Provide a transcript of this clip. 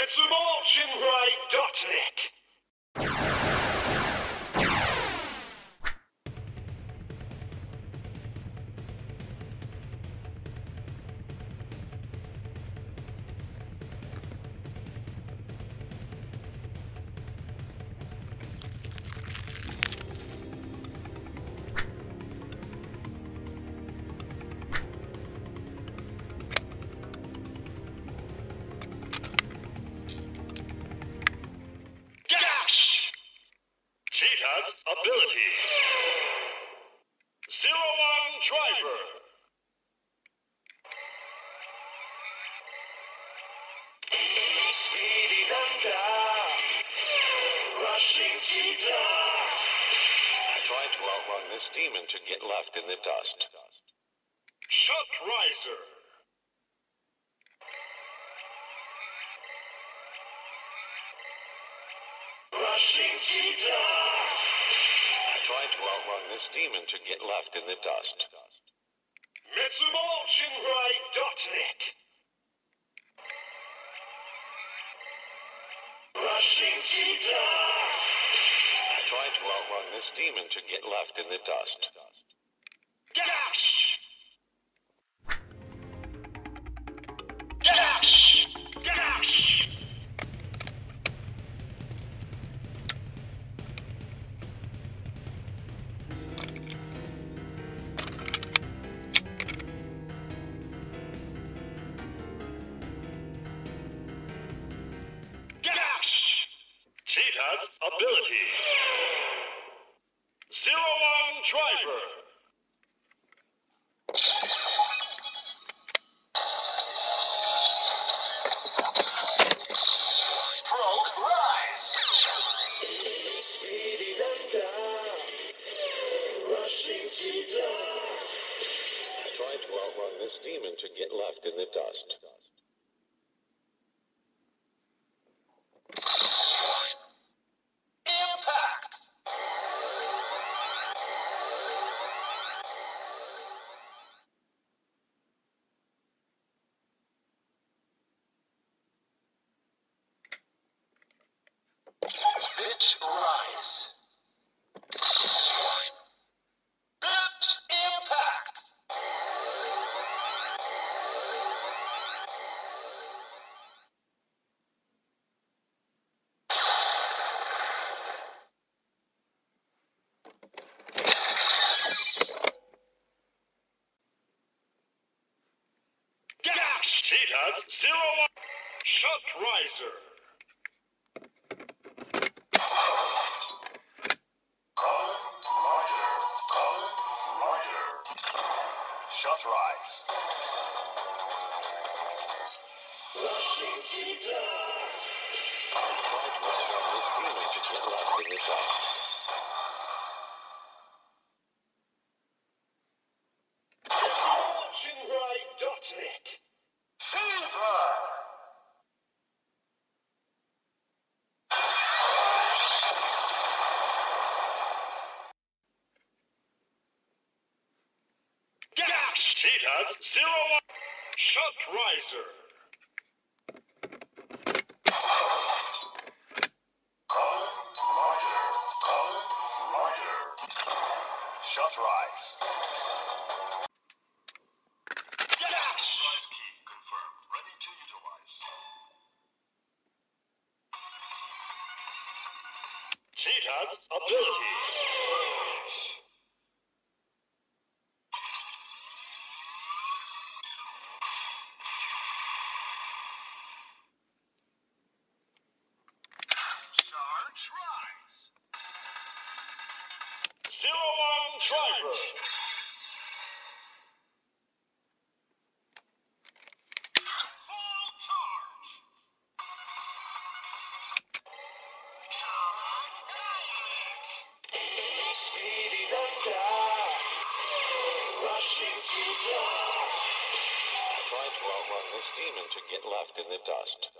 Metsuboujinrai.net. driver. Speedy Nanda. Rushing cheetah. I tried to outrun this demon to get left in the dust. Shut riser. Rushing cheetah. I tried to outrun this demon to get left in the dust. Metsuboujinrai.net. Rushing cheetah. I tried to outrun this demon to get left in the dust. Dash! Ability. Zero one. Shut riser. Shot rise. Rushing cheetah. I tried to outrun this demon to left in the dust. Cheetah's zero one. Shut riser. Shot rise. Dash! key confirmed. Ready to utilize. Ability. Tried to outrun this demon to get left in the dust.